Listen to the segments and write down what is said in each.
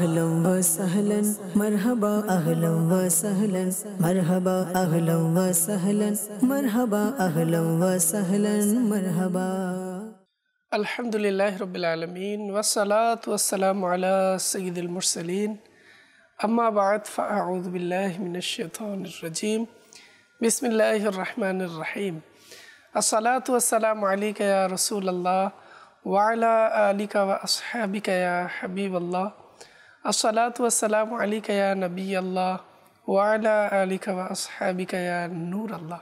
أهلا وسهلا. مرحبا أهلا وسهلا. مرحبا أهلا وسهلا. مرحبا أهلا وسهلا. مرحبا. الحمد لله رب العالمين والصلاة والسلام على سيد المرسلين. أما بعد فأعوذ بالله من الشيطان الرجيم. بسم الله الرحمن الرحيم. الصلاة والسلام عليك يا رسول الله وعلى آلك وأصحابك يا حبيب الله. আসসালাতাম আলী কায়া নবী আল্লাহ ওয়ালা আলী খাওয়া আসহাবি কায়া নূর আল্লাহ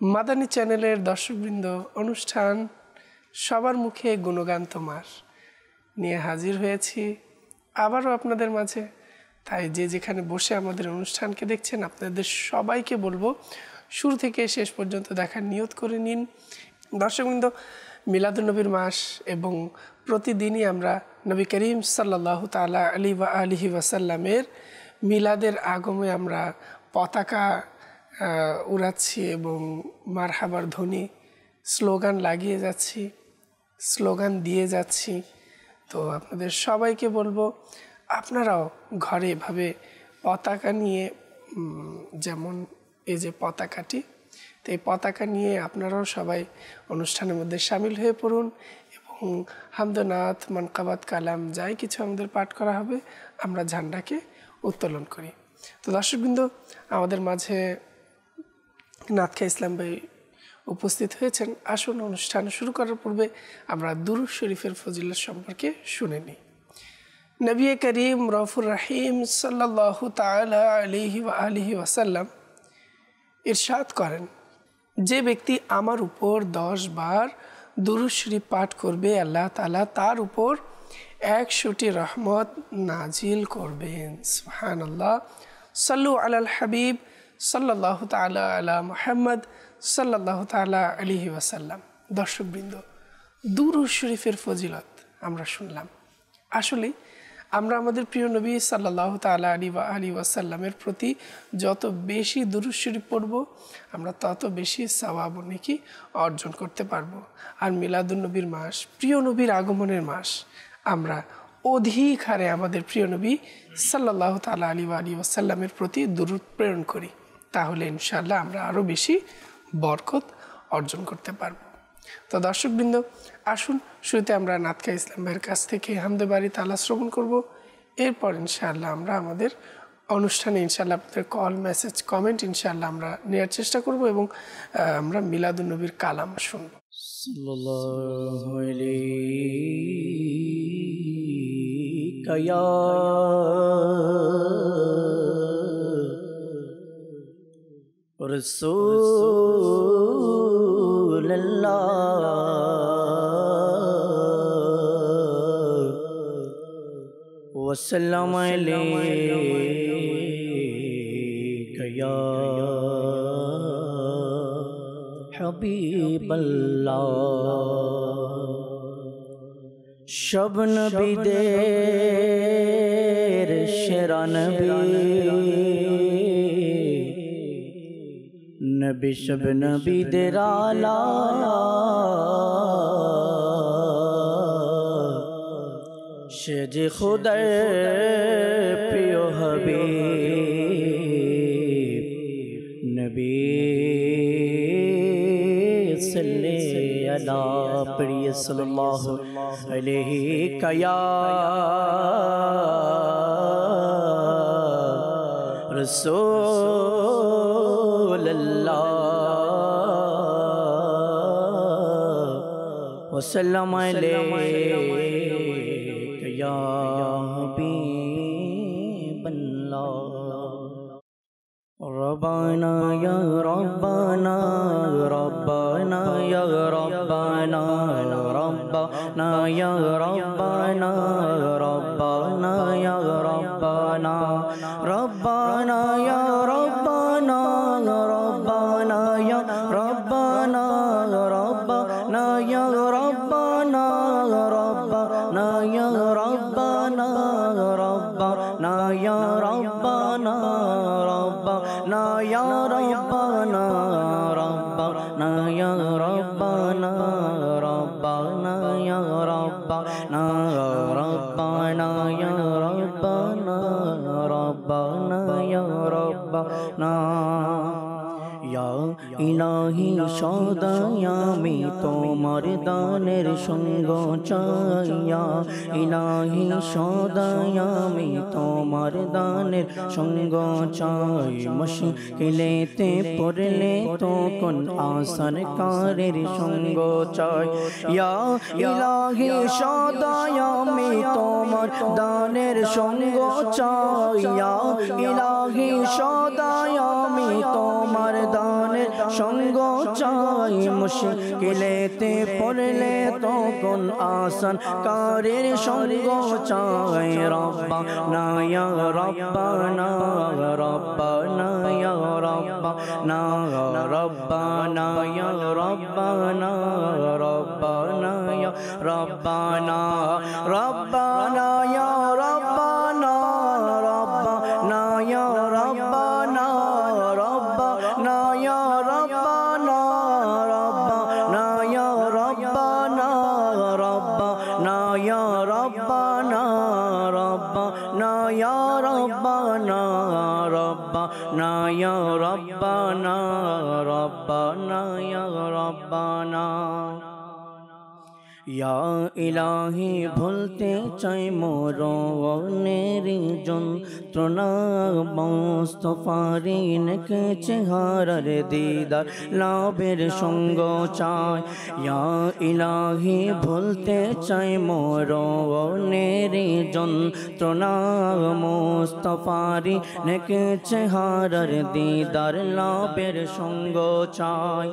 মাদানী চ্যানেলের দর্শকবৃন্দ, অনুষ্ঠান সবার মুখে গুণগান তোমার। নিয়ে হাজির হয়েছি আবারও আপনাদের মাঝে। তাই যে যেখানে বসে আমাদের অনুষ্ঠানকে দেখছেন, আপনাদের সবাইকে বলব শুরু থেকে শেষ পর্যন্ত দেখার নিয়ত করে নিন। দর্শকবৃন্দ মিলাদুলনবীর মাস এবং প্রতিদিনই আমরা নবী করিম সাল্লাহ তালা আলী বা আলিহি ওয়াসাল্লামের মিলাদের আগমে আমরা পতাকা উড়াচ্ছি এবং মারহাবার ধ্বনি স্লোগান লাগিয়ে যাচ্ছি, স্লোগান দিয়ে যাচ্ছি। তো আপনাদের সবাইকে বলব, আপনারাও ঘরে এভাবে পতাকা নিয়ে যেমন এই যে পতাকাটি, তো এই পতাকা নিয়ে আপনারাও সবাই অনুষ্ঠানের মধ্যে সামিল হয়ে পড়ুন। হামদনাথ মানকাবাদ কালাম যাই কিছু আমাদের পাঠ করা হবে, আমরা ঝান্ডাকে উত্তোলন করি। তো দর্শকবৃন্দ, আমাদের মাঝে নাথখা ইসলাম ভাই উপস্থিত হয়েছেন। আসুন, অনুষ্ঠান শুরু করার পূর্বে আমরা দুরুদ শরীফের ফজিলত সম্পর্কে শুনে নিই। নবী করিম রফুর রাহিম সাল্লাহ তালা আলিহি ওয়াসাল্লাম ইরশাদ করেন, যে ব্যক্তি আমার উপর দশ বার দুরুদ পাঠ করবে, আল্লাহ তালা তার উপর একশোটি রহমত নাজিল করবেন। সুহান আল্লাহ সাল্লু আলাল হাবিব সাল্লাহ তালা আলা মোহাম্মদ সাল্লাহ তালা আলহি ওয়াসাল্লাম। দর্শকবৃন্দ দুরু শরীফের ফজিলত আমরা শুনলাম। আসলে আমরা আমাদের প্রিয় নবী সাল্লাহ তালা আলী বা আলী ওয়াসাল্লামের প্রতি যত বেশি দুরুদ শরীফ পড়ব, আমরা তত বেশি ও নেকি অর্জন করতে পারব। আর মিলাদুল নবীর মাস, প্রিয় নবীর আগমনের মাস, আমরা অধিক হারে আমাদের প্রিয় নবী সাল্লাহ তালা আলী বা আলী ওয়াসাল্লামের প্রতি দুরুদ প্রেরণ করি। তাহলে ইনশাল্লাহ আমরা আরও বেশি বরকত অর্জন করতে পারব। তো দর্শকবৃন্দ, আসুন শুরুতে আমরা নাতকা ইসলাম ভাইয়ের কাছ থেকে হামদে বাড়ি তালা শ্রবণ করব। এরপর ইনশাআল্লাহ আমরা আমাদের অনুষ্ঠানে ইনশাআল্লাহ আপনাদের কল মেসেজ কমেন্ট ইনশাআল্লাহ আমরা নেওয়ার চেষ্টা করব এবং আমরা মিলাদুন্নবীর কালাম শুনব। কয়া وسلم عليك يا حبيب الله شب نبی دیر شران نبی নবী नबी নবীদের আলা সে যে খুদার প্রিয় হবে अला प्रिय सल्लल्लाहु कया रसो वसलम या ربنا يا ربنا ربنا يا ربنا ربنا يا ربنا ربنا يا ربنا ربنا يا ربنا ইলাহি সদাই আমি তোমার দানের সঙ্গ চাইয়া। ইলাহি সদাই আমি তোমার দানের সঙ্গ চাই। মুশকিলেতে পড়লে তখন আসান কারের সঙ্গ চাই। ইয়া ইলাহি সদাই আমি তোমার দানের সঙ্গ চাইয়া ইলাহি সদাই আমি তোমার দানের সঙ্গ চাই মুশকিলেতে পড়লে তখন আসান কারের সঙ্গ চাই। রব্বা না ইয়া রব্বা না রব্বা না ইয়া রব্বা না রব্বা না ইয়া রব্বা না রব্বা না ইয়া রব্বা না রব্বা না ইলাহি ভুলতে চাই মোরনের যন্ত্রণা। মোস্তফারি নেকে চেহারার দিদার লাভের সঙ্গ চাই। ইয়া ইলাহি ভুলতে চাই মোরনের যন্ত্রণা। মোস্তফারি নেকে চেহারার দিদার লাভের সঙ্গ চাই।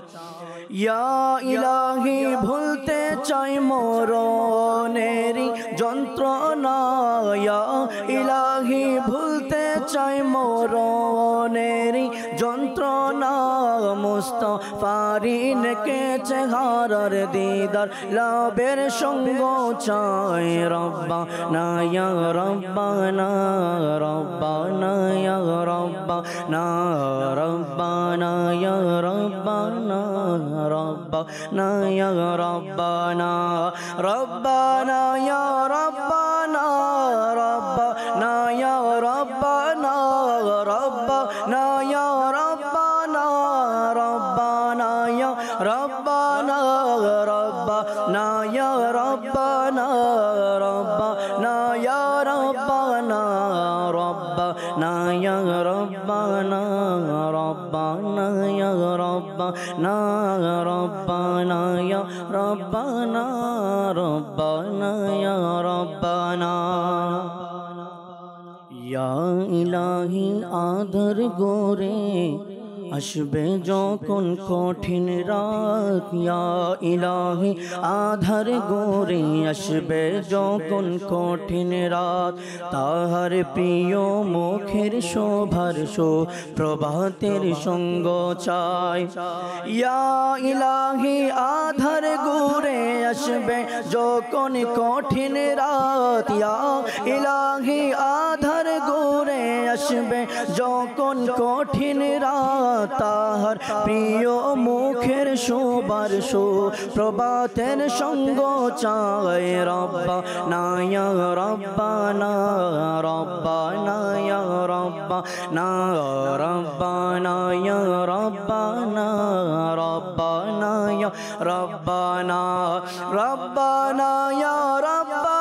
ইলাহি ভুলতে চাই মরণেরি যন্ত্রণা ইলাহি ভুলতে চাই মরণেরি মুস্তফারিন কেছে ঘরের দিদার লাভের সঙ্গ চায় রব্বা নায়া রব্বা না রব্বা নায়া রব্বা না রব্বা নায়া রব্বা না রব্বা নায়া রব্বা না রব্বা নায়া রব্বা না রব্বা আমার গোরে আসবে যখন কঠিন রাত। ইলাহি, আধার গোরে আসবে যখন কঠিন রাত। তাহার প্রিয় মুখের শোভার শো, প্রভাতের সঙ্গ চাই। ইয়া ইলাহি, আধার গোরে আসবে যখন কঠিন রাত। ইলাহি, আধার গোরে আসবে যখন কঠিন রাত। তাহার প্রিয় মুখের শোবার শো, প্রভাতের সঙ্গ চায় রব্বা, নায়া রব্বা না রব্বা, নায়া রব্বা না রব্বা, নায়া রব্বা না রব্বা, নায়া রব্বা না রব্বা, নায়া রব্বা না রব্বা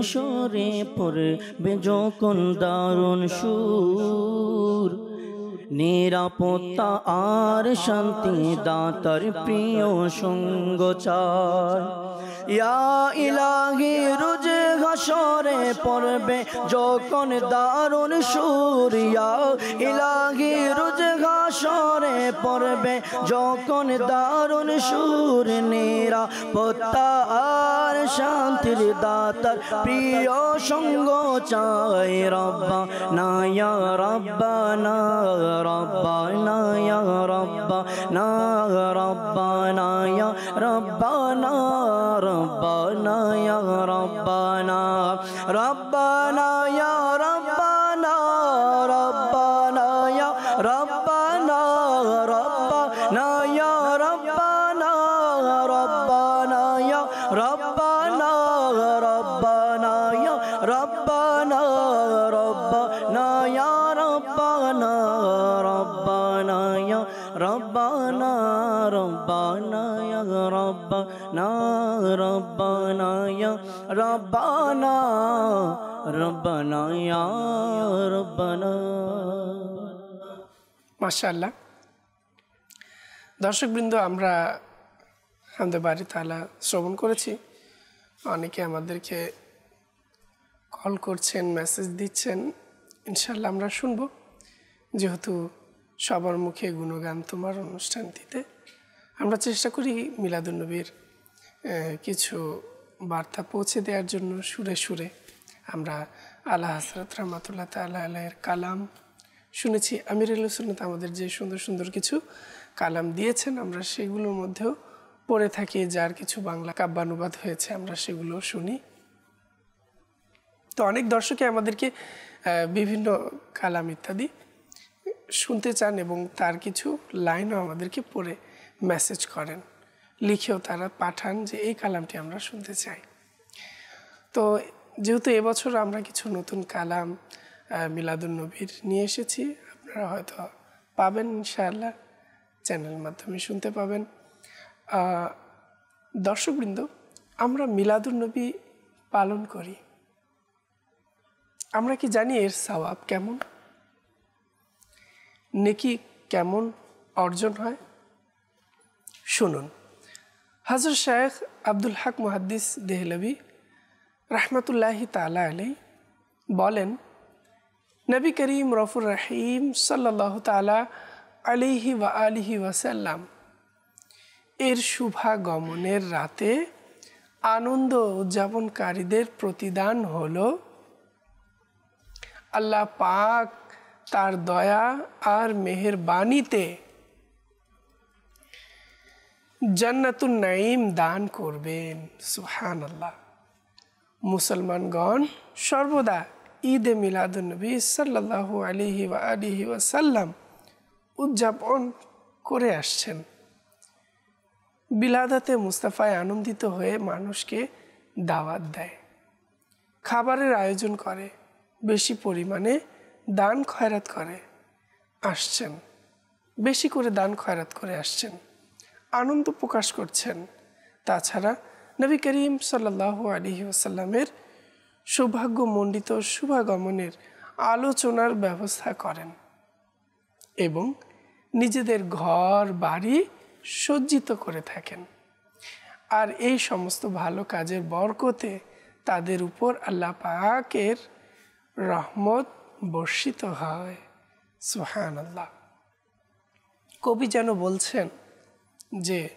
হাসরে পড়বে যখন দারুণ সুর। নিরাপত্তা আর শান্তি দাতার প্রিয় সঙ্গ ইয়া ইলাহি রোজ হাসরে পড়বে যখন দারুণ সুর। ইয়া ইলাহি রোজ হাসরে পড়বে যখন দারুণ সুর নিরা পত্তা আর শান্তির দাতার প্রিয় সঙ্গ চাই। রব্বা নায়া, রব্বা না, রব্বা নায়া, রব্বা না, রব্বা নায়া, রব্বা না, রব্বা নায়া, রব্বা না, রব্বা মাশাল্লাহ দর্শকবৃন্দ আমরা আমাদের বাড়ি তালা শ্রবণ করেছি। অনেকে আমাদেরকে কল করছেন মেসেজ দিচ্ছেন। ইনশাল্লাহ আমরা শুনব। যেহেতু সবার মুখে গুণগান তোমার অনুষ্ঠানটিতে আমরা চেষ্টা করি মিলাদুন্নবীর আহ, কিছু বার্তা পৌঁছে দেওয়ার জন্য সুরে সুরে আমরা আল্লাহ হসরত রহমতুল্লাহ তাল্লাহ আলাইয়ের কালাম। শুনেছি আমির সুন্নত আমাদের যে সুন্দর সুন্দর কিছু কালাম দিয়েছেন, আমরা সেগুলোর মধ্যেও পড়ে থাকি, যার কিছু বাংলা কাব্যানুবাদ হয়েছে, আমরা সেগুলো শুনি। তো অনেক দর্শকে আমাদেরকে বিভিন্ন কালাম ইত্যাদি শুনতে চান এবং তার কিছু লাইনও আমাদেরকে পড়ে মেসেজ করেন। লিখেও তারা পাঠান যে এই কালামটি আমরা শুনতে চাই। তো যেহেতু এবছর আমরা কিছু নতুন কালাম মিলাদুল নবীর নিয়ে এসেছি। আপনারা হয়তো পাবেন ইনশাআল্লাহ, চ্যানেলের মাধ্যমে শুনতে পাবেন। দর্শকবৃন্দ, আমরা মিলাদুল নবী পালন করি। আমরা কি জানি এর সওয়াব কেমন? নেকি কেমন অর্জন হয়? শুনুন। হাজর শায়েখ আব্দুল হক মুহাদ্দিস দেহলবি রহমতুল্লাহি তালা আলাই বলেন, নবী করিম রফুর রহিম সাল্লাহ তালা আলিহি ওয়া আলিহি ওয়াসাল্লাম এর শুভাগমনের রাতে আনন্দ উদযাপনকারীদের প্রতিদান হলো আল্লাহ পাক তার দয়া আর মেহের বাণীতে জান্নাতুন নাইম দান করবেন। সুহান আল্লাহ মুসলমানগণ সর্বদা ঈদ মিলাদুলনবী সাল্লাহ আলিহি ওয়া আলিহি ওয়াসাল্লাম উদযাপন করে আসছেন। বিলাদাতে মুস্তাফায় আনন্দিত হয়ে মানুষকে দাওয়াত দেয়। খাবারের আয়োজন করে, বেশি পরিমাণে দান খয়রাত করে আসছেন। বেশি করে দান খয়রাত করে আসছেন। আনন্দ প্রকাশ করছেন। তাছাড়া নবী করিম সাল্লাহ আলহি আসাল্লামের সৌভাগ্যমণ্ডিত শুভাগমনের আলোচনার ব্যবস্থা করেন এবং নিজেদের ঘর, বাড়ি সজ্জিত করে থাকেন। আর এই সমস্ত ভালো কাজের বরকতে তাদের উপর আল্লাহ পাকের রহমত বর্ষিত হয়। সুহান আল্লাহ কবি যেন বলছেন যে,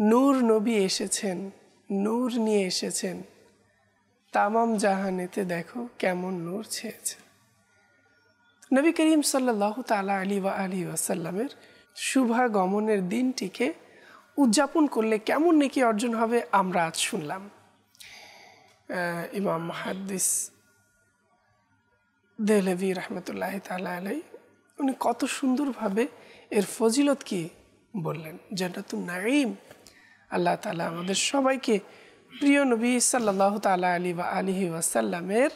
নূর নবী এসেছেন নূর নিয়ে এসেছেন। তামাম জাহানেতে দেখো কেমন নূর ছেয়েছে। নবী করিম সাল্লাহ তালা আলী বা আলী ওয়াসাল্লামের শুভাগমনের দিনটিকে উদযাপন করলে কেমন নেকি অর্জন হবে আমরা আজ শুনলাম। ইমাম মাহাদ্দিস দেহলভি রহমতুল্লাহ তালা আলাই উনি কত সুন্দরভাবে এর ফজিলত কি বললেন? জান্নাতুন নাইম আল্লাহ তালা আমাদের সবাইকে প্রিয় নবী সাল্লাহ তালা আলী বা আলিহি ওয়াসাল্লামের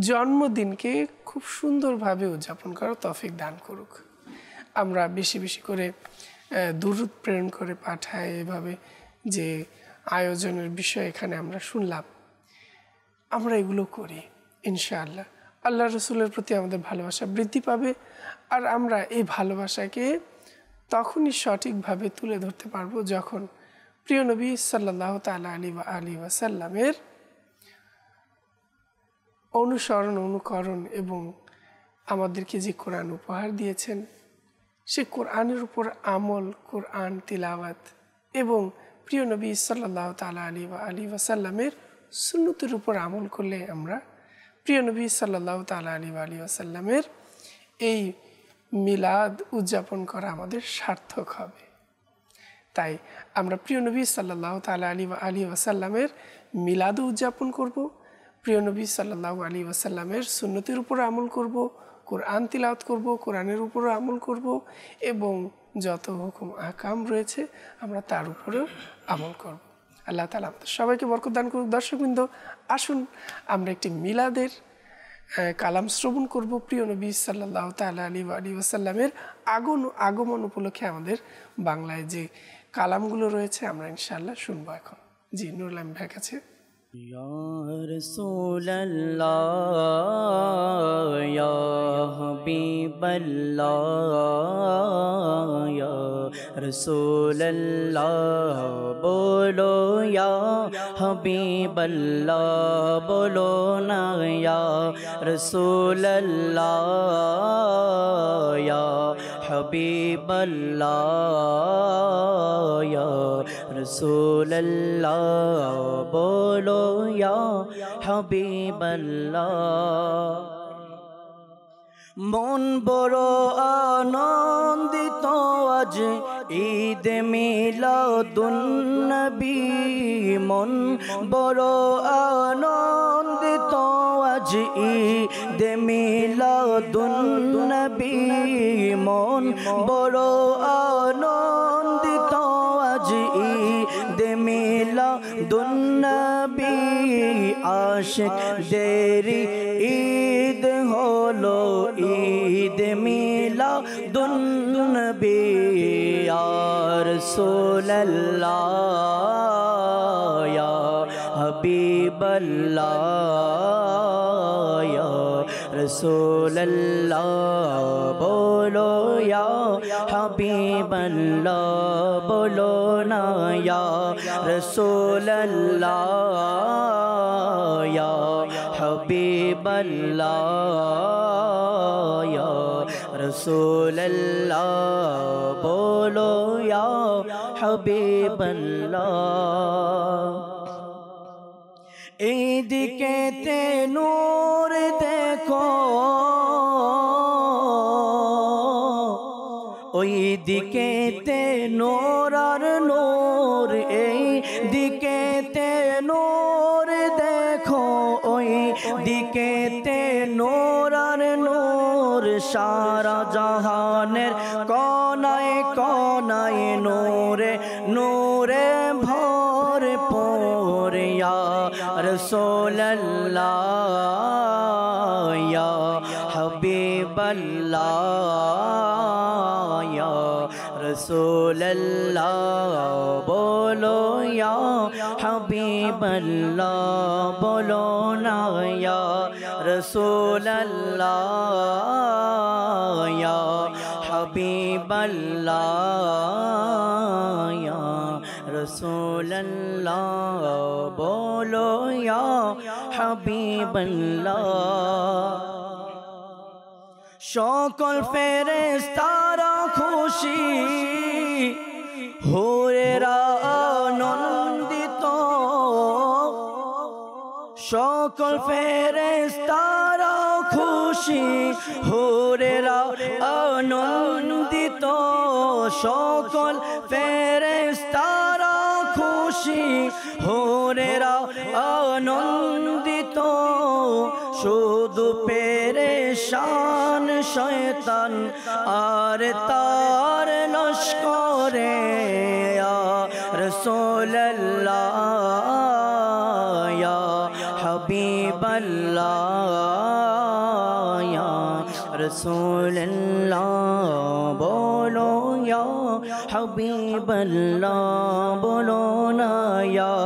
জন্মদিনকে খুব সুন্দরভাবে উদযাপন করার তফিক দান করুক। আমরা বেশি বেশি করে দুরুদ প্রেরণ করে পাঠাই এভাবে যে আয়োজনের বিষয় এখানে আমরা শুনলাম। আমরা এগুলো করি, ইনশাআল্লাহ। আল্লাহ রসুলের প্রতি আমাদের ভালোবাসা বৃদ্ধি পাবে আর আমরা এই ভালোবাসাকে তখনই সঠিকভাবে তুলে ধরতে পারব যখন প্রিয় নবী সাল্লাহ তালা আলী বা আলী ওয়াসাল্লামের অনুসরণ, অনুকরণ এবং আমাদেরকে যে কোরআন উপহার দিয়েছেন, সে কোরআনের উপর আমল, কোরআন তিলাওয়াত এবং প্রিয় নবী সাল্লাহ তালা আলী বা আলী ওয়াসাল্লামের সুন্নতির উপর আমল করলে আমরা প্রিয় নবী সাল্লাহ তালা আলী বা আলী ওয়াসাল্লামের এই মিলাদ উদযাপন করা আমাদের সার্থক হবে। তাই আমরা প্রিয় নবী সাল্লাহ তালা আলী আলী ওয়াসাল্লামের মিলাদও উদযাপন করব, প্রিয় নবী সাল্লাহ আলী ওয়াসাল্লামের সুন্নতির উপর আমল করব, কোরআন তিলাওয়াত করব, কোরআনের উপরও আমল করব এবং যত হুকুম, আকাম রয়েছে আমরা তার উপরেও আমল করব। আল্লাহ তালা আমাদের সবাইকে বরকত দান করুক। দর্শকবৃন্দ, আসুন আমরা একটি মিলাদের কালাম শ্রবণ করব প্রিয় নবী সাল্লাহ তাল আলী আলী ওসাল্লামের আগন আগমন উপলক্ষে আমাদের বাংলায় যে কালামগুলো রয়েছে আমরা ইনশাল্লাহ শুনব এখন। জি নুরলাম ভাই কাছে। या हबीब अल्लाह या रसूल अल्लाह बोलो या हबीब अल्लाह बोलो ना या रसूल अल्लाह या হাবিব আল্লাহ ইয়া রসুল আল্লাহ বলো, ইয়া হাবিব আল্লাহ মন বড় আনন্দিত, আজ ঈদ মিলাদুন্নবী মন বড় আনন্দিত আজ ঈদ মিলাদুন্নবী মন বড় আনন্দিত। আজ ঈদ মিলাদুন্নবী আশিক দেরি ঈদ হলো। ঈদ মিলা দুনবী আর সোল্লাহ হবিবল্লাহ। রসোল্লাহ বলো ইয়া হাবিবল্লাহ বলো না ইয়া রসোল্লাহ ইয়া হাবিবল্লাহ ইয়া রসোল্লাহ বলো ইয়া হাবিবল্লাহ এইদিকে তে নূর দেখো ওই দিকে তে নোরার নোর, এই দিকে তে নোর দেখো, ওই দিকে তে নোরার নোর, সারা জাহানের কনায় কনায় নোরে নোরে ভর পোরিয়া রসোল্লাহ হাবিবাল্লাহ ইয়া রসোল্লাহ বলো ইয়া হাবিবাল্লাহ বলো না ইয়া রসোল্লাহ ইয়া হাবিবাল্লাহ ইয়া রসোল্লাহ বলো ইয়া হাবিবাল্লাহ সকল ফেরেস্তারা খুশি। হোরেরা আনন্দিত। সকল ফেরেস্তারা খুশি। হোরেরা আনন্দিত। সকল ফেরেস্তারা খুশি। হোরেরা আনন্দিত। শুধু পেরেশান শয়তান, আর তার লস্করে রসোল্লাহ হাবিবাল্লাহ রসোল্লাহ বলো, ইয়া হাবিবাল্লাহ, বলো না, ইয়া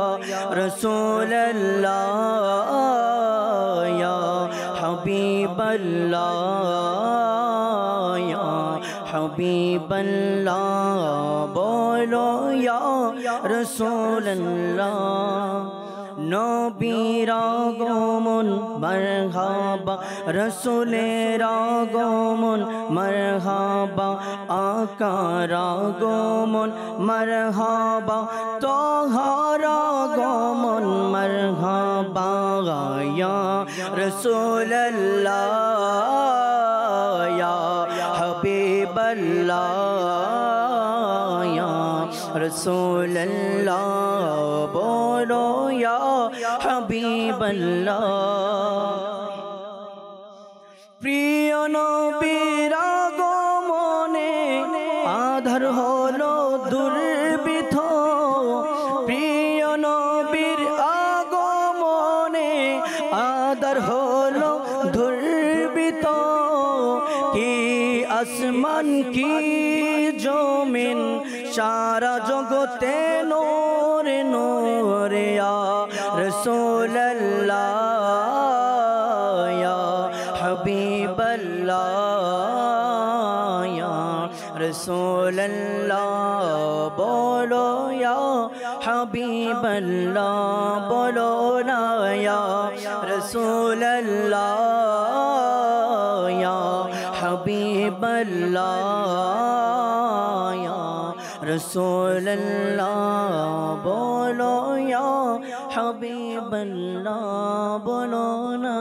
রসোল্লাহ ইয়া হাবিবাল্লাহ। ইয়া হাবিবাল্লাহ বলো ইয়া রসোল্লাহ নবীর আগমন মারহাবা রসুলের আগমন মারহাবা আকার আগমন মারহাবা তোহার আগমন মারহাবা ইয়া রসুল্লাহ ইয়া হাবিবাল্লাহ ইয়া রসুল্লাহ বলো ইয়া হাবিবাল্লাহ প্রিয় নবীর রসোল্লাহ বলো ইয়া হাবিবাল্লাহ বলো না ইয়া রসোল্লাহ ইয়া হাবিবাল্লাহ ইয়া রসোল্লাহ বলো ইয়া হাবিবাল্লাহ বলো না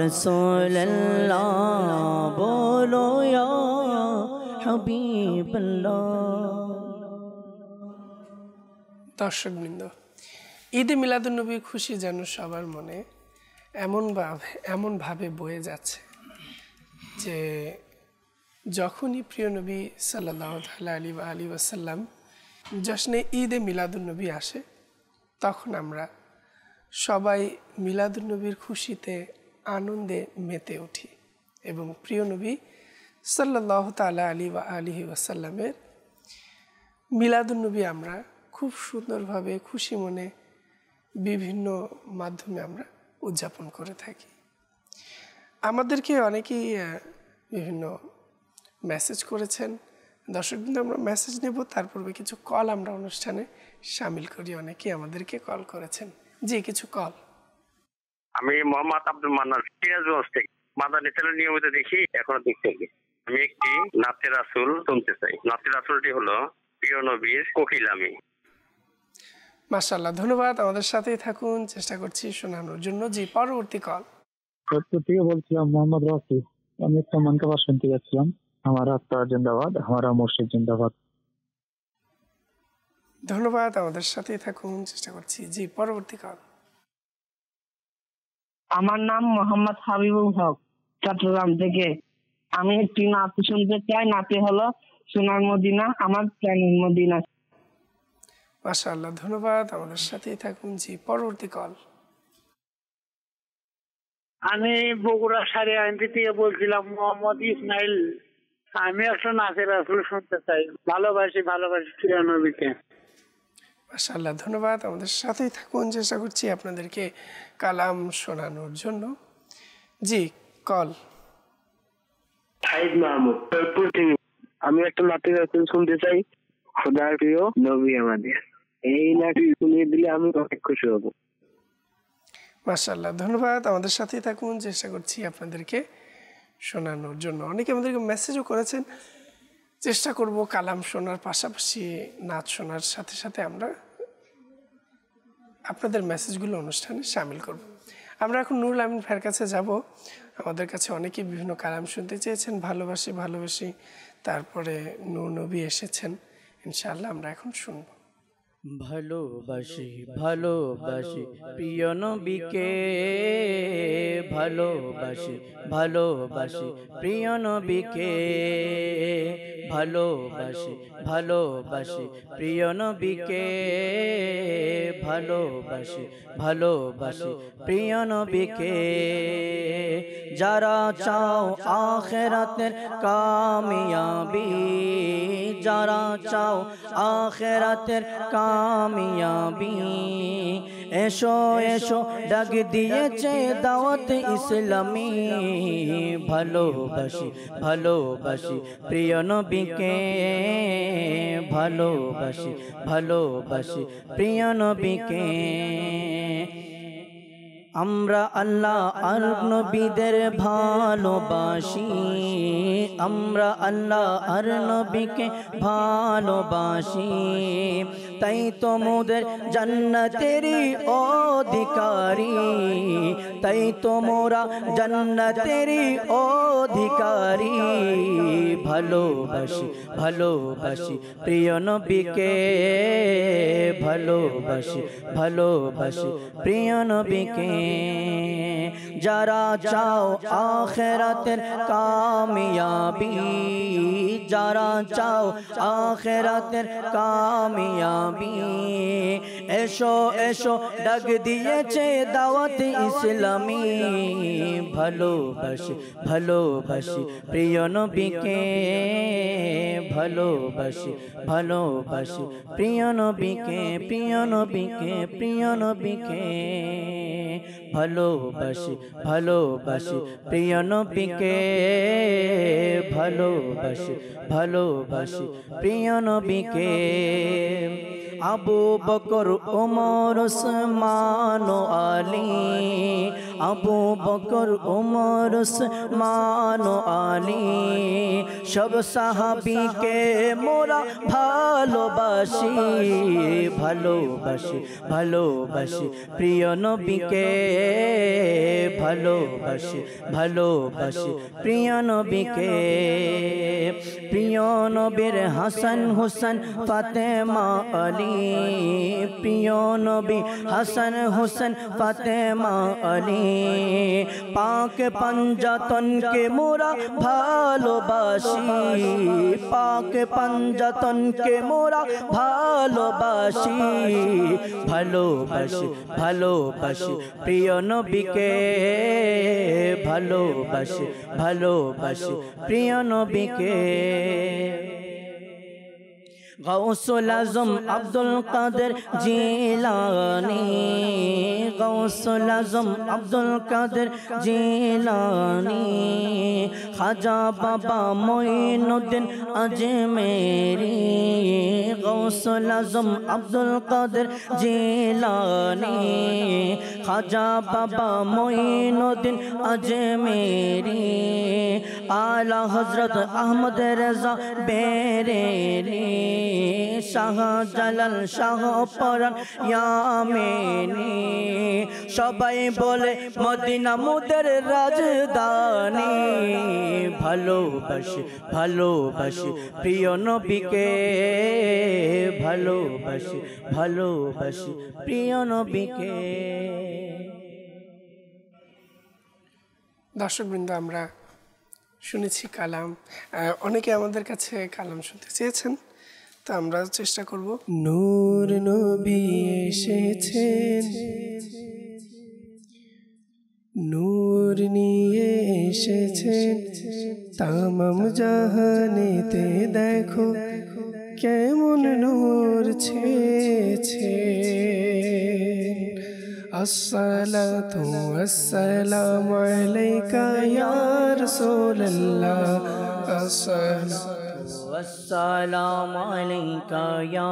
রসোল্লাহ বলো ইয়া হাবিবাল্লাহ। দর্শকবৃন্দ, ঈদে মিলাদুন্নবী খুশি যেন সবার মনে এমন এমনভাবে এমনভাবে বয়ে যাচ্ছে যে যখনই প্রিয় নবী সাল্লাহ আলী আলী ওয়াসাল্লাম জশ্নে ঈদে মিলাদুন্নবী আসে, তখন আমরা সবাই মিলাদুন্নবীর খুশিতে আনন্দে মেতে উঠি এবং প্রিয় নবী সাল্লাহ তাল্লাহ আলী বা আলিহি ওয়াসাল্লামের মিলাদুন্নবী আমরা খুব সুন্দরভাবে খুশি মনে বিভিন্ন মাধ্যমে আমরা উদযাপন করে থাকি। আমাদেরকে অনেকেই বিভিন্ন মেসেজ করেছেন। দর্শকবৃন্দ, আমরা মেসেজ নেব তার পূর্বে কিছু কল আমরা অনুষ্ঠানে সামিল করি। অনেকেই আমাদেরকে কল করেছেন। জি কিছু কল। আমি মোহাম্মদ আব্দুল মান্নান সিরাজগঞ্জ থেকে। মাদানী চ্যানেল নিয়মিত দেখি এখনও আমি একটি রাসুল শুনতে চাই। রাসুলটি হলো প্রিয় নবীর কোকিল আমি মাসাল্লাহ ধন্যবাদ। আমাদের সাথেই থাকুন। চেষ্টা করছি শোনানোর জন্য। জি পরবর্তী কল। সত্যি থেকে বলছিলাম মোহাম্মদ রফি আমি একটা শুনতে যাচ্ছিলাম। আমার আত্মা জিন্দাবাদ আমার মসজিদ জিন্দাবাদ। ধন্যবাদ আমাদের সাথে থাকুন চেষ্টা করছি জি পরবর্তী কল আমার নাম মোহাম্মদ হাবিবুল হক চট্টগ্রাম থেকে। আমি একটি নাতি শুনতে চাই নাতি হলো সোনার মদিনা আমার প্রাণের মদিনা। মাশাআল্লাহ ধন্যবাদ আমাদের সাথেই থাকুন জি পরবর্তী কল আমি বগুড়া সারি আইনটি থেকে বলছিলাম মোহাম্মদ ইসমাইল। আমি একটা নাচের আসলে শুনতে চাই। ভালোবাসি ভালোবাসি প্রিয় নবীকে মাশাআল্লাহ ধন্যবাদ। আমাদের সাথেই থাকুন। চেষ্টা করছি আপনাদেরকে কালাম শোনানোর জন্য। জি কল। মাহমুদ আমি একটা নাচের আসলে শুনতে চাই। খোদার প্রিয় নবী আমাদের। এই নাটি শুনিয়ে দিলে আমি অনেক খুশি হব। মাশাআল্লাহ ধন্যবাদ। আমাদের সাথেই থাকুন। চেষ্টা করছি আপনাদেরকে শোনানোর জন্য। অনেকে আমাদেরকে মেসেজও করেছেন। চেষ্টা করব কালাম শোনার পাশাপাশি নাচ শোনার সাথে সাথে আমরা আপনাদের মেসেজগুলো অনুষ্ঠানে সামিল করব। আমরা এখন নুরুল আমিন ভাইয়ের কাছে যাব। আমাদের কাছে অনেকেই বিভিন্ন কালাম শুনতে চেয়েছেন, ভালোবাসি ভালোবাসি। তারপরে নূর নবী এসেছেন। ইনশাআল্লাহ আমরা এখন শুনব। ভালোবাসি ভালোবাসি প্রিয় নবীকে ভালোবাসি ভালোবাসি প্রিয় নবীকে ভালোবাসি ভালোবাসি প্রিয় নবীকে ভালোবাসি ভালোবাসি প্রিয় নবীকে। যারা চাও আখেরাতের কামিয়াবি যারা চাও আখেরাতের কামিয়াবি কামিয়াবি এসো এসো, ডাক দিয়েছে দাওয়াত ইসলামী। ভালোবাসি ভালোবাসি প্রিয় নবীকে। ভালোবাসি ভালোবাসি প্রিয় নবীকে। আমরা আল্লাহ আর নবীদের ভালোবাসি। আমরা আল্লাহ আর নবীকে ভালোবাসি। তাই তো মোদের জান্নাতেরই অধিকারী, তাই তো মোরা জান্নাতেরই অধিকারী। ভালোবাসি ভালোবাসি প্রিয় নবীকে, ভালোবাসি ভালোবাসি প্রিয় নবীকে। যারা চাও আখেরাতের কামিয়াবি, যারা চাও আখেরাতের কামিয়াবি এসো এসো ডাক দিয়েছে দাওয়াত ইসলামী। ভালোবাসি ভালোবাসি প্রিয় নবীকে। ভালোবাসি ভালোবাসি প্রিয় নবীকে প্রিয় নবীকে প্রিয় নবীকে। ভালোবাসি ভালোবাসি প্রিয় নবীকে ভালোবাসি ভালোবাসি প্রিয় নবীকে আবু বকর ওমর ওসমান আলী। আবু বকর ওমর ওসমান আলী। সব সাহাবিকে মোরা ভালোবাসি ভালোবাসি ভালোবাসি। প্রিয় নবীকে ভালোবাসি ভালোবাসি। প্রিয় নবীকে, প্রিয় নবীর হাসান হুসান, ফাতেমা আলী। প্রিয় নবী হাসান হুসেন, ফাতেমা আলী, পাক পঞ্জাতনকে মোরা ভালোবাসি, পাক পঞ্জাতনকে মোরা ভালোবাসি ভালোবাসি ভালোবাসি, প্রিয় নবীকে ভালোবাসি ভালোবাসি, প্রিয় নবীকে। गौसुल अजम अब्दुल कादिर जीलानी गौसल अजम अब्दुल कादिर जीलानी खजा बाबा मोइनुद्दीन अजमेरी गौसल अजम अब्दुल कादिर जीलानी खजा बाबा मोइनुद्दीन अजमेरी आला हज़रत अहमद रजा बेरेरी। শাহ জালাল শাহ পরান ইয়ামেনি সবাই বলে, মদিনা মুদের রাজধানী। ভালোবাসি ভালোবাসি, প্রিয় নবীকে। ভালোবাসি ভালোবাসি, প্রিয় নবীকে। দর্শকবৃন্দ, আমরা শুনেছি কালাম। অনেকে আমাদের কাছে কালাম শুনতে চেয়েছেন। তো আমরা চেষ্টা করব। নূর নবী এসেছেন। নূর নিয়ে এসেছেন। তামাম জাহানেতে দেখো কেমন নূর ছেছে আসসালাতু আসসালামু আলাইকা ইয়া রাসূলুল্লাহ। अस्सलाम अलैका या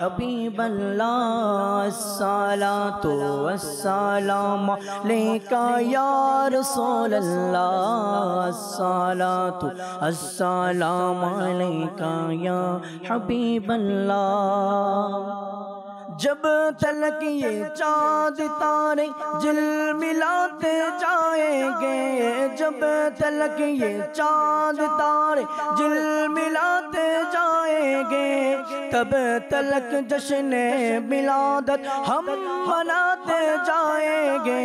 हबीब अल्लाह अस्सला तो अस्सलाम अलैका या रसूल अल्लाह अस्सला तो अस्सलाम अलैका या हबीब अल्लाह जब तलक ये चाँद तारे जिल मिलाते जाएँगे, जब तलक ये चाँद तारे जिल मिलाते जाएँगे, तब तलक जश्न मिलादत हम मनाते जाएंगे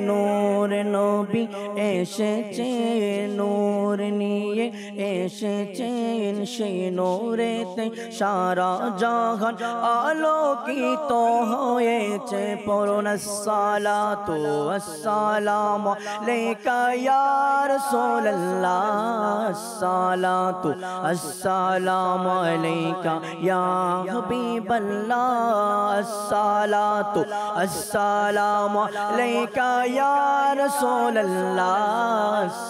नूर नबी এসেছে নূর নিয়ে নিয়ে এসেছেন সেই নোরেতে সারা জাহান আলোকিত হয়েছে পরন সালাতু আসসালাম আলাইকা ইয়া রাসূলুল্লাহ সালাতু আসসালাম আলাইকা ইয়া হাবিবাল্লাহ সালাতু আসসালাম আলাইকা ইয়া রাসূলুল্লাহ।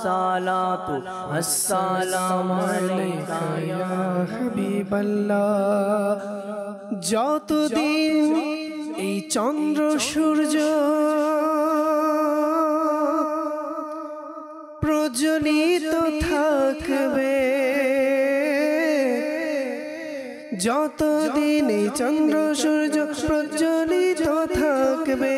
সালাতু আসসালাম আলাইকা ইয়া হাবিবাল্লাহ। যতদিন এই চন্দ্র সূর্য প্রজ্বলিত থাকবে, যতদিন এই চন্দ্র সূর্য প্রজ্বলিত থাকবে।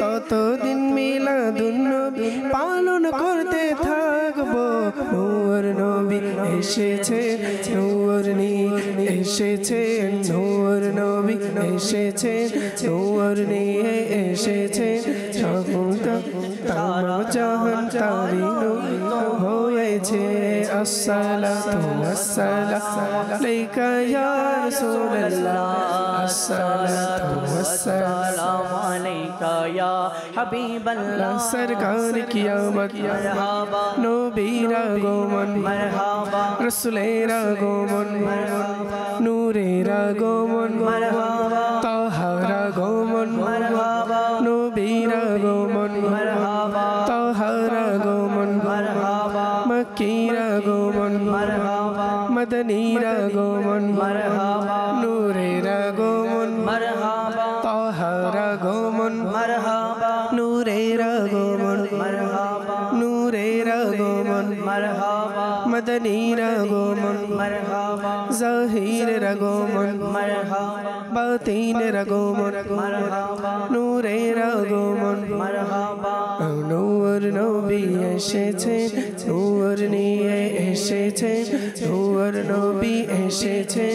ততদিন মিলাদুন্নবী পালন করতে থাকব? নূর নবী এসেছে, নূর নি এসেছে, নূর নবী এসেছে, নূর নিয়ে এসেছে। জাহান হয়েছে। আসসালামু আসসালামু আসসালামু আলাইকা ইয়া হাবিবাল্লাহ সরকার কিয়ামত মারহাবা নবীরা গোমন মারহাবা রসুলেরা গোমন নূরেরা গোমন তাহারা मदनी রগোমন মারহাবা বাতিন রগোমন নূরে রগোমন নূর নবী এসেছে নূর নিয়ে এসেছে নূর নবী এসেছে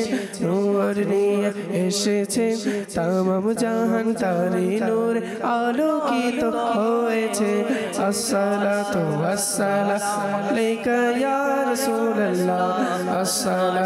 নূর নিয়ে এসেছে তামাম জাহান তারি নূর আলোকিত হয়েছে আসসালাতু আসসালামু আলাইকা ইয়া রাসূলুল্লাহ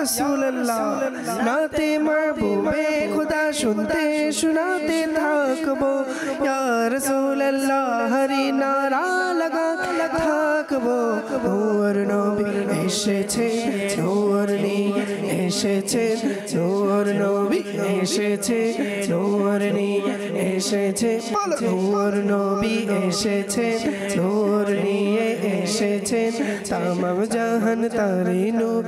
ইয়া রাসূলুল্লাহ নাতে মাহবুবে খুদা শুনতে শোনাতে থাকব ইয়া রাসূলুল্লাহ হরি নারা লাগাতে থাকব নূর নবী এসেছে নূর নি এসেছে নূর নবী এসেছে নূর নি এসেছে নূর নবী এসেছে নূর নিয়ে এসেছে, তামাম জাহান তারি নূর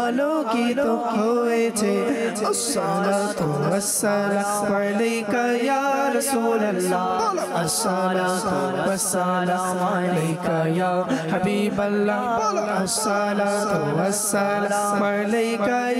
আলোকিত হয়েছে। আসসালাতু ওয়াসসালামু আলাইকা ইয়া রাসূলুল্লাহ। আসসালাতু ওয়াসসালামু আলাইকা ইয়া হাবিবাল্লাহ। আসসালাতু আলাইকা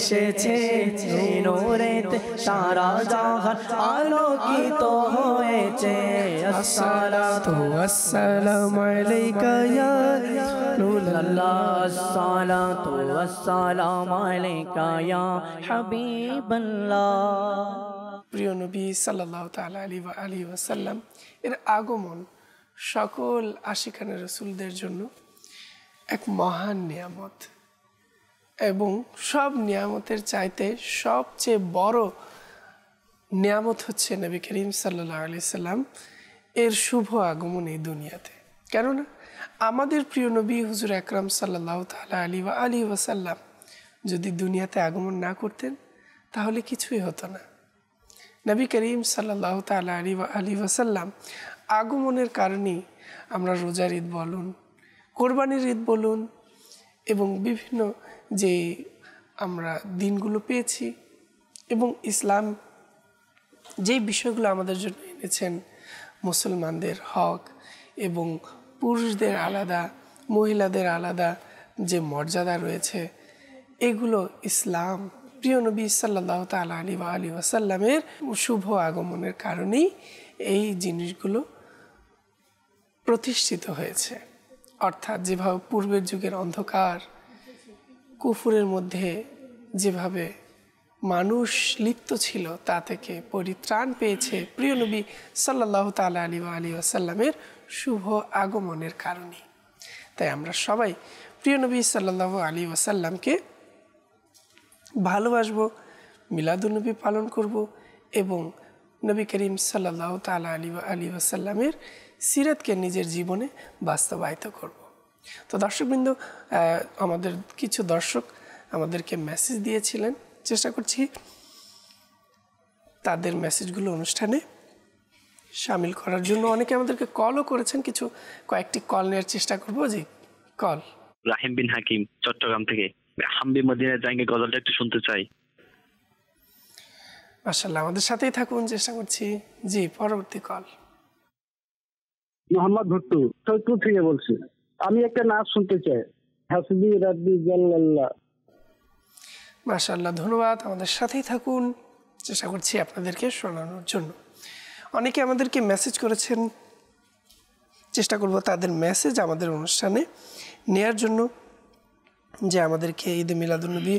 এসেছে সেই নূরেতে সারা জাহান আলোকিত হয়েছে। আসসালাতু আসসালামু আলাইকা ইয়া রাসূলুল্লাহ। আসসালাতু ওয়াসসালামু আলাইকা ইয়া হাবিবাল্লাহ। প্রিয় নবী সাল্লাহ তালা আলী বা আলী ওয়াসাল্লাম, এর আগমন সকল আশিখানে রসুলদের জন্য এক মহান নিয়ামত। এবং সব নিয়ামতের চাইতে সবচেয়ে বড় নিয়ামত হচ্ছে নবী করিম সাল্লাহ আলি সাল্লাম এর শুভ আগমন এই দুনিয়াতে। কেননা আমাদের প্রিয় নবী হুজুর আকরাম সাল্লাহ তালা আলী বা আলী ওয়াসাল্লাম যদি দুনিয়াতে আগমন না করতেন, তাহলে কিছুই হতো না। নবী করিম সাল্লাহ তালা আলী বা আলী ওয়াসাল্লাম আগমনের কারণেই আমরা রোজার ঈদ বলুন, কোরবানির ঈদ বলুন এবং বিভিন্ন যে আমরা দিনগুলো পেয়েছি এবং ইসলাম যেই বিষয়গুলো আমাদের জন্য এনেছেন মুসলমানদের হক এবং পুরুষদের আলাদা, মহিলাদের আলাদা যে মর্যাদা রয়েছে, এগুলো ইসলাম, প্রিয় নবী সাল্লাহ তাল আলী বা আলী ওয়াসাল্লামের শুভ আগমনের কারণেই এই জিনিসগুলো প্রতিষ্ঠিত হয়েছে। অর্থাৎ যেভাবে পূর্বের যুগের অন্ধকার কুফুরের মধ্যে যেভাবে মানুষ লিপ্ত ছিল, তা থেকে পরিত্রাণ পেয়েছে প্রিয় নবী সাল্লাহ তালা আলী আলী আসাল্লামের শুভ আগমনের কারণে। তাই আমরা সবাই প্রিয় নবী সাল্লাহ আলী ওয়াসাল্লামকে ভালোবাসবো মিলাদুলনবী পালন করব এবং নবী করিম সাল্লাহ তালা আলী আলী ওয়াসাল্লামের সিরাতকে নিজের জীবনে বাস্তবায়িত করব। তো দর্শকবৃন্দ আমাদের কিছু দর্শক আমাদেরকে মেসেজ দিয়েছিলেন। চেষ্টা করছি তাদের মেসেজগুলো অনুষ্ঠানে সামিল করার জন্য। অনেকে আমাদেরকে কলও করেছেন কিছু কয়েকটি কল নেওয়ার চেষ্টা করব। জি কল রাহিম বিন হাকিম চট্টগ্রাম থেকে। হাম্বি মদিনা জাঙ্গে গজলটা একটু শুনতে চাই। মাসাল্লাহ আমাদের সাথেই থাকুন চেষ্টা করছি। জি পরবর্তী কল মোহাম্মদ ভুট্টু সৈয়দপুর থেকে বলছি। আমি একটা নাচ শুনতে চাই। হাসবি রাব্বি জাল্লাল্লাহ মাশাল্লাহ ধন্যবাদ। আমাদের সাথেই থাকুন। চেষ্টা করছি আপনাদেরকে শোনানোর জন্য। অনেকে আমাদেরকে মেসেজ করেছেন। চেষ্টা করব তাদের মেসেজ আমাদের অনুষ্ঠানে নেয়ার জন্য। যে আমাদেরকে ঈদে মিলাদুলনবী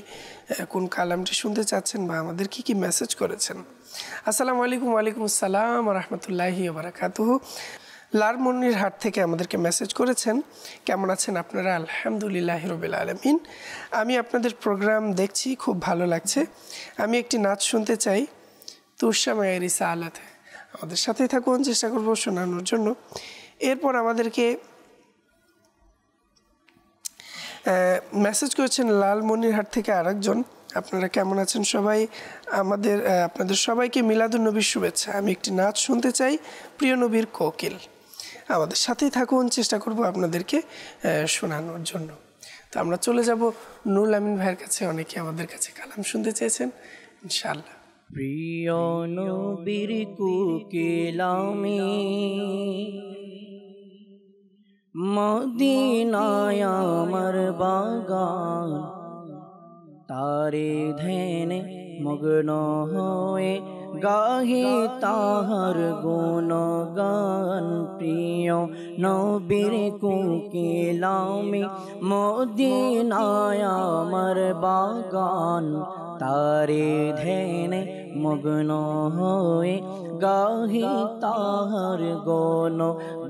কোন কালামটি শুনতে চাচ্ছেন বা আমাদের কি কি মেসেজ করেছেন। আসসালামু আলাইকুম, ওয়ালাইকুম আসসালাম রহমতুল্লাহি বারাকাতুহ। লারমনির হাট থেকে আমাদেরকে মেসেজ করেছেন। কেমন আছেন আপনারা? আলহামদুলিল্লাহ রবিল আলমিন। আমি আপনাদের প্রোগ্রাম দেখছি, খুব ভালো লাগছে। আমি একটি নাচ শুনতে চাই। তুষামায়ের ইসা আলাতে আমাদের সাথেই থাকুন, চেষ্টা করব শোনানোর জন্য। এরপর আমাদেরকে মেসেজ করেছেন লালমনিরহাট থেকে আরেকজন। আপনারা কেমন আছেন সবাই? আমাদের আপনাদের সবাইকে মিলাদুল নবীর শুভেচ্ছা। আমি একটি নাচ শুনতে চাই, প্রিয় নবীর কোকিল। আমাদের সাথেই থাকুন, চেষ্টা করব আপনাদেরকে শোনানোর জন্য। তো আমরা চলে যাব নুরুল আমিন ভাইয়ের কাছে, অনেকে আমাদের কাছে কালাম শুনতে চেয়েছেন ইনশাল্লাহ প্রিয় নবীর কুকিলামি মদিনায় আমার বাগান, তারে ধ্যানে মগ্ন হয়ে গাহি তাহার গুণ গান প্রিয় নবীর কুকিলামি মদিনায় আমার বাগান তারে ধ্যানে মগ্ন হয়ে গাহি তাহার গুণ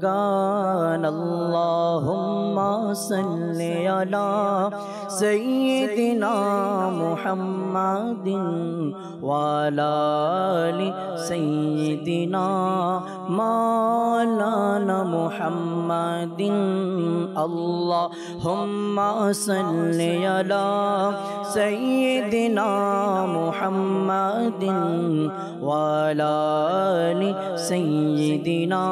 গান আল্লাহুম্মা সাল্লি আলা সাইয়্যিদিনা মুহাম্মাদিন ওয়ালা আলি সাইয়্যিদিনা মাওলানা মুহাম্মাদিন আল্লাহুম্মা সাল্লি আলা সাইয়্যিদিনা মুহাম্মাদিন ওয়ালা আলি সাইয়্যিদিনা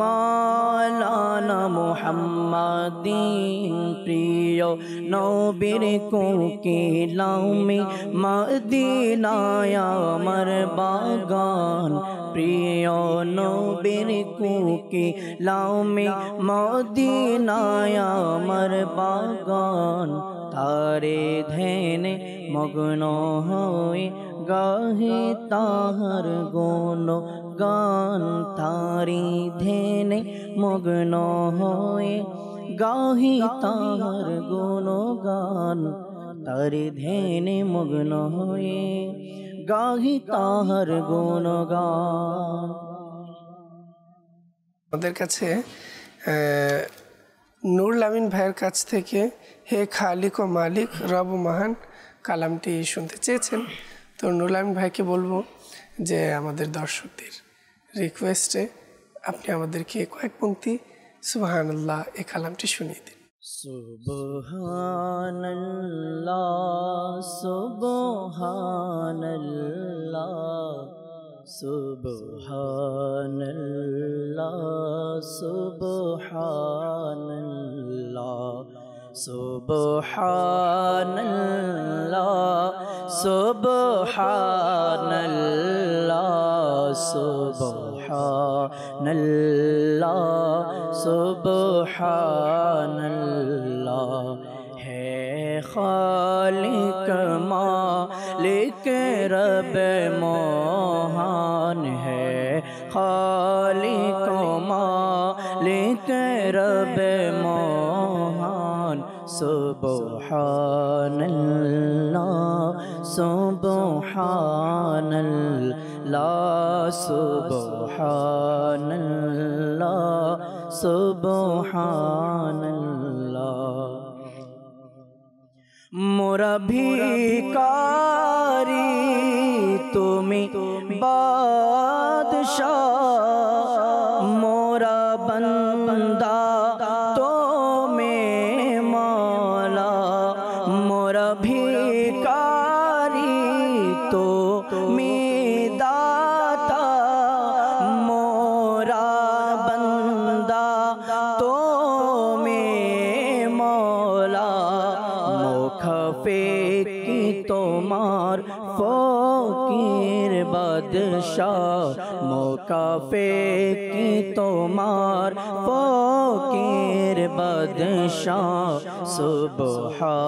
মাওলানা মুহাম্মাদিন প্রিয় নবীর কোকিলামি মদিনায় আমার বাগান। প্রিয় নবীর কোকিলামি মদিনায় আমার বাগান। তারে ধ্যানে মগ্ন হয়ে গাহে তাহার গুণ, গান তারি ধ্যানে মগ্ন হয়ে গাহি তাহার গুণ, গান তারে ধ্যানে মগ্ন হয়ে গাহি তাহার গুণ, গান। আমাদের কাছে নুরুল আমিন ভাইয়ের কাছ থেকে হে খালিক ও মালিক, রব মহান, কালামটি শুনতে চেয়েছেন। তো নুরুল আমিন ভাইকে বলব যে আমাদের দর্শকদের রিকোয়েস্টে আপনি আমাদেরকে কয়েক পঙ্ক্তি সুবহানাল্লাহ এই কালামটি শুনিয়ে দিন। সুবহানাল্লাহ সুবহানাল্লাহ সুবহানাল্লাহ। सुबहानल्लाह सुबहानल्लाह सुबहानल्लाह सुबहानल्लाह। है खालिक मालिक रब मोहान है खालिक मालिक रब मोहान। सुबहानल्लाह सुबहानल्लाह सुबहानल्लाह सुबहानल्लाह। मोरा भिकारी तुम्हें बादशाह মোকাফে কি তোমার ফকির বাদশাহ? সুবহানাল্লাহ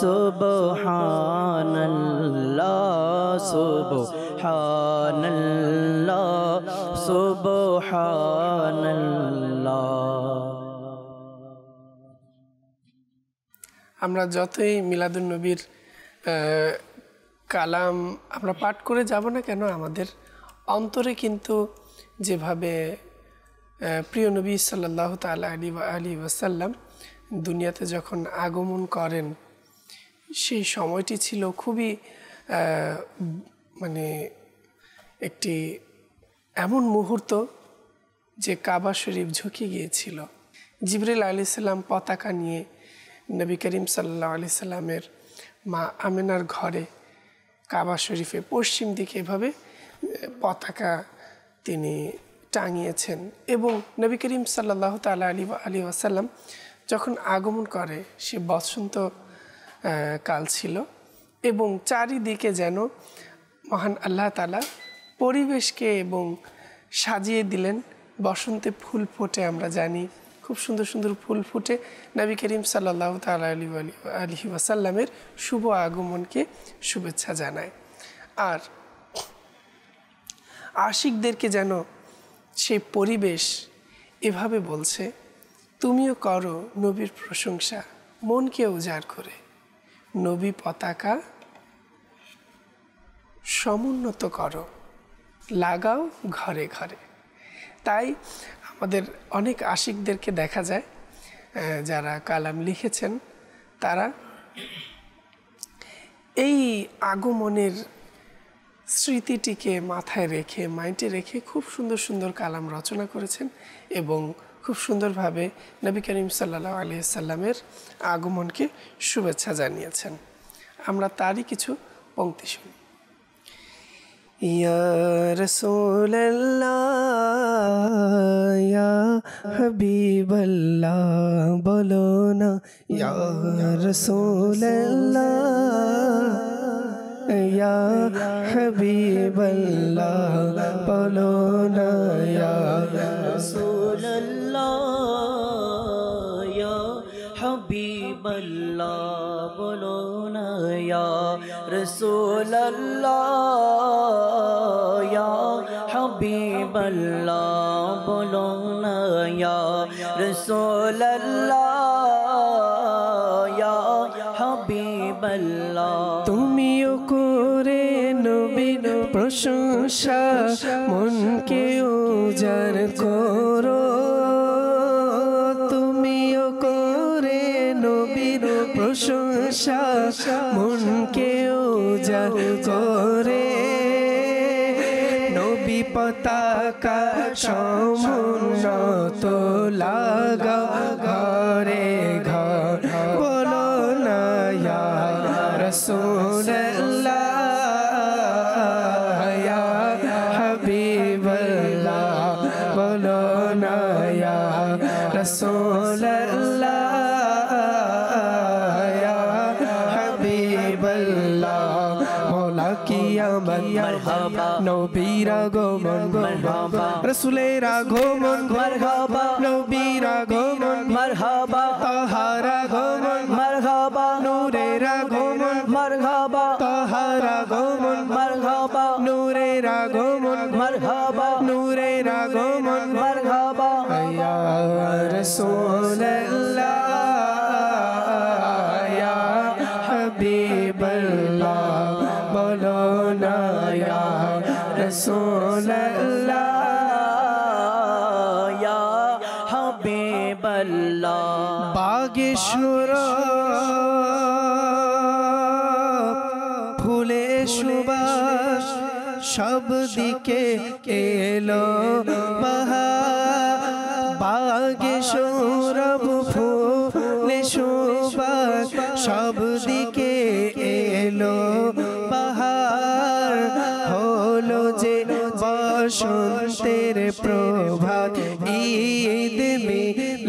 সুবহানাল্লাহ সুবহানাল্লাহ সুবহানাল্লাহ। আমরা যতই মিলাদুন নবীর কালাম, আমরা পাঠ করে যাব না কেন? আমাদের অন্তরে কিন্তু যেভাবে প্রিয় নবী সাল্লাহ তাল আলী আলী ওয়াসাল্লাম দুনিয়াতে যখন আগমন করেন, সেই সময়টি ছিল খুবই মানে একটি এমন মুহূর্ত যে কাবা শরীফ ঝুঁকে গিয়েছিল। জিবরিল আলি সাল্লাম পতাকা নিয়ে নবী করিম সাল্লাহ আলি সাল্লামের মা আমেনার ঘরে কাবা শরীফে পশ্চিম দিকে এভাবে পতাকা তিনি টাঙিয়েছেন এবং নবী করিম সাল্লাহ তালা আলী আলী আসাল্লাম যখন আগমন করে, সে বসন্ত কাল ছিল এবং চারিদিকে যেন মহান আল্লাহ তালা পরিবেশকে এবং সাজিয়ে দিলেন। বসন্তে ফুল ফোটে আমরা জানি খুব সুন্দর সুন্দর ফুল ফুটে নবী করিম সাল্লাহ তাল আলী আলী আলহি ওয়াসাল্লামের শুভ আগমনকে শুভেচ্ছা জানায়। আর আশিকদেরকে যেন সেই পরিবেশ এভাবে বলছে, তুমিও করো নবীর প্রশংসা, মনকে উজাড় করে। নবী পতাকা সমুন্নত করো, লাগাও ঘরে ঘরে। তাই আমাদের অনেক আশিকদেরকে দেখা যায় যারা কালাম লিখেছেন, তারা এই আগমনের স্মৃতিটিকে মাথায় রেখে, মাইন্ডে রেখে খুব সুন্দর সুন্দর কালাম রচনা করেছেন এবং খুব সুন্দরভাবে নবী করিম সাল্লাহ আলিয়া সাল্লামের আগমনকে শুভেচ্ছা জানিয়েছেন। আমরা তারই কিছু পংক্তি শুনি। या रसूल अल्लाह या हबीब अल्लाह बोलो ना या रसूल अल्लाह या हबीब अल्लाह बोलो ना या रसूल अल्लाह या हबीब अल्लाह बोलो يا رسول الله يا حبيب الله بلغنا يا رسول الله يا حبيب الله তুমিও করে নবীন প্রশংসা মনকেও যার কর পতাকা সমুন্নত লাগা ঘরে ঘর বলো না ইয়া রসুল্লাহ ইয়া হাবিবাল্লাহ বলো না ইয়া नबीरा गोमन मरहबा। रसूलेरा गोमन मरहबा। नबीरा गोमन मरहबा। तहारा गोमन मरहबा। नूरेरा गोमन मरहबा। तहारा गोमन मरहबा। नूरेरा गोमन मरहबा। नूरेरा गोमन मरहबा। या रसूल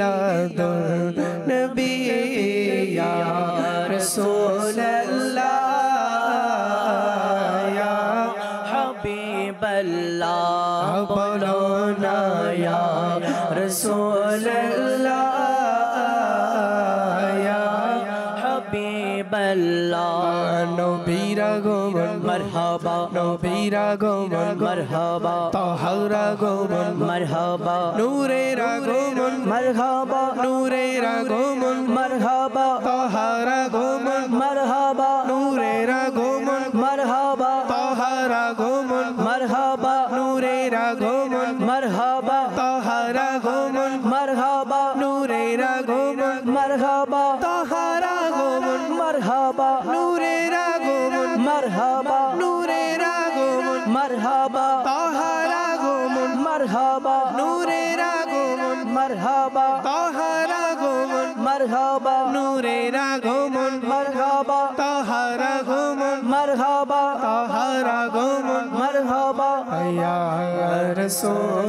মিলাদ marhaba nabira goman marhaba tahara goman marhaba nurera goman marhaba nurera goman marhaba tahara goman marhaba রাসূলুল্লাহ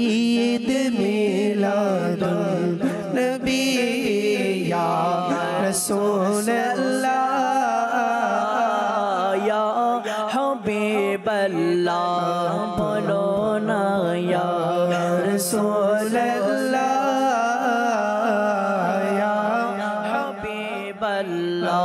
ईद मिलादुन नबी या रसूल अल्लाह या हबीबल्लाह, बोलो ना, या रसूल अल्लाह या हबीबल्लाह।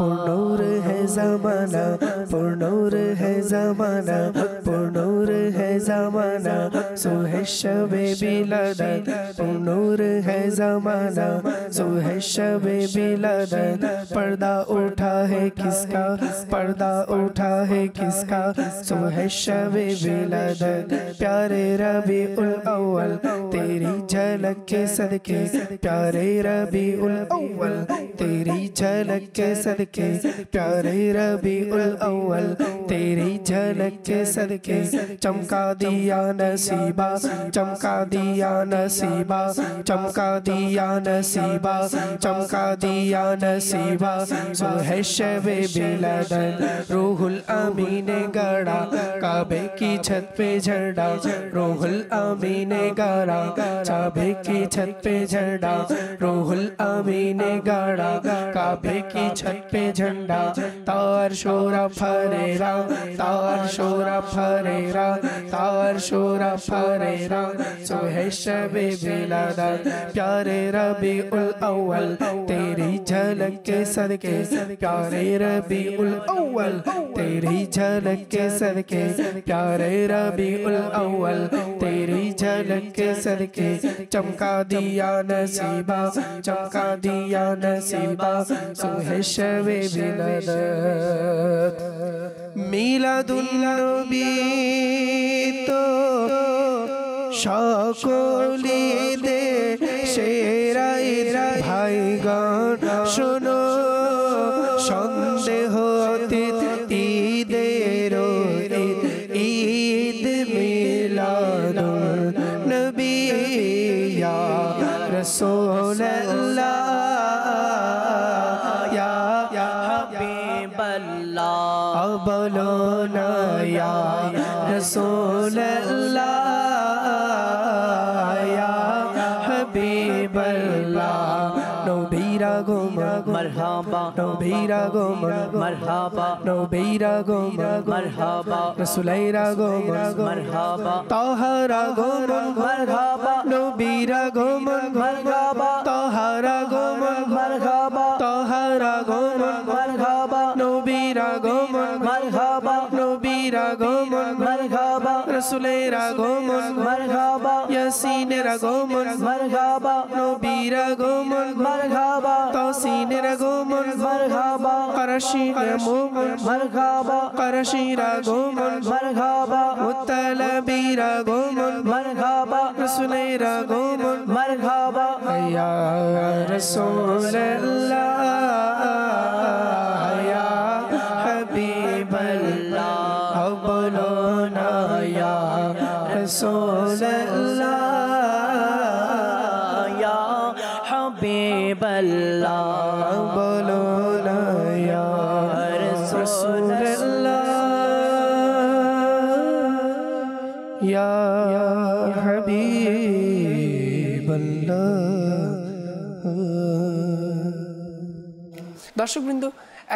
पुनूर है जमाना पुनूर है जमाना पुनूर है जमाना सुहे शबे बिलदन पुनूर है जमाना। सुहे शबे बिलदन पर्दा उठा है किसका? पर्दा उठा है किसका? सुहे शबे बिलदन प्यारे रबी उल अव्वल, तेरी झलक के सदके। प्यारे रबी उल अव्वल, तेरी झलक के सदके। प्यारे रबी उल अव्वल, तेरी झलक के सदके। चमका दिया नसीबा नसीबा, चमका दिया नसीबा, चमका दिया नसीबा, चमका दिया नसीबा। सो है बिलदन, रूहुल अमी ने गड़ा, काबे की छत पे झंडा, रूहुल अमी ने गड़ा काबे की छत पे झंडा, रूहुल अमी ने गड़ा, काबे की छत पे झंडा। तार शोरा फरेरा, तार शोरा फरेरा, तार शोरा सारे रात सोहे शब बिलादा प्यारे रबी उल अव्वल। तेरी झलक के सदके प्यारे रबी उल अव्वल तेरी झलक के सदके प्यारे रबी उल अव्वल तेरी झलक के सदके चमका दिया नसीबा चमका दिया नसीबा सोहे शब बिलादा मिला दुल्ला तो সকলে দে সেরাই ভাইগণ শোনো, সন্দেহ অতীত, ঈদের ঈদ মিলাদুল নবী রাসূলুল্লাহ। ইয়া হাবিবাল্লাহ। বলো না রাসূলুল্লাহ marhaba no beira go marhaba no beira go marhaba rasulaira go marhaba tahara go marhaba no beira go marhaba tahara go marhaba tahara go marhaba no beira go marhaba no beira go marhaba রসুলেরা গোমন মারহাবা ইয়াসিনেরা গোমন মারহাবা নবীরা গোমন মারহাবা তসিনেরা গোমন মারহাবা করশিরা মোমন মারহাবা করশিরা গোমন মারহাবা মুতালাবীরা গোমন মারহাবা রসুলেরা গোমন মারহাবা ইয়া রাসূলুল্লাহ রাসূলুল্লাহ ইয়া হাবিবাল্লাহ বলো না ইয়া রাসূলুল্লাহ ইয়া হাবিবাল্লাহ দর্শকবৃন্দ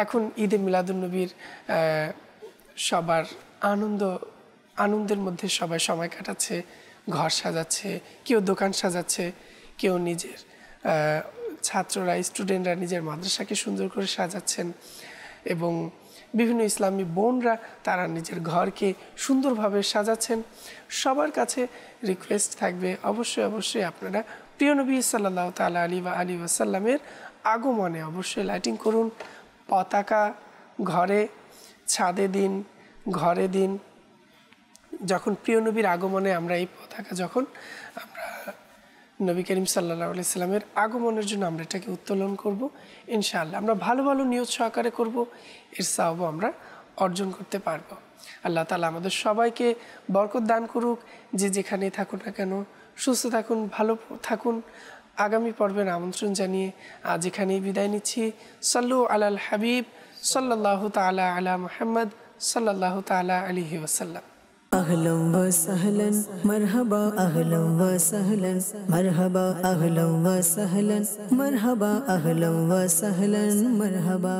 এখন ঈদে মিলাদুন্নবীর সবার আনন্দ আনন্দের মধ্যে সবাই সময় কাটাচ্ছে, ঘর সাজাচ্ছে, কেউ দোকান সাজাচ্ছে, কেউ নিজের ছাত্ররা স্টুডেন্টরা নিজের মাদ্রাসাকে সুন্দর করে সাজাচ্ছেন এবং বিভিন্ন ইসলামী বোনরা তারা নিজের ঘরকে সুন্দরভাবে সাজাচ্ছেন। সবার কাছে রিকোয়েস্ট থাকবে, অবশ্যই অবশ্যই আপনারা প্রিয় নবী সাল্লাহ তালা আলী বা আলী ওয়াসাল্লামের আগমনে অবশ্যই লাইটিং করুন। পতাকা ঘরে, ছাদে দিন, ঘরে দিন যখন প্রিয় নবীর আগমনে আমরা এই পতাকা যখন আমরা নবী করিম সাল্লাহ আলাইসাল্লামের আগমনের জন্য আমরা এটাকে উত্তোলন করব, ইনশাআল্লাহ। আমরা ভালো ভালো নিয়ত সহকারে করব, এর সাহব আমরা অর্জন করতে পারব। আল্লাহ তালা আমাদের সবাইকে বরকত দান করুক, যে যেখানে থাকুন না কেন, সুস্থ থাকুন, ভালো থাকুন। আগামী পর্বের আমন্ত্রণ জানিয়ে আজ এখানেই বিদায় নিচ্ছি। সাল্লু আলাল হাবিব সাল্লাহ তালা আলা মোহাম্মদ সাল্লাহ তালা আলিহি ওসাল্লাম أهلا وسهلا مرحبا أهلا وسهلا مرحبا أهلا وسهلا مرحبا أهلا وسهلا مرحبا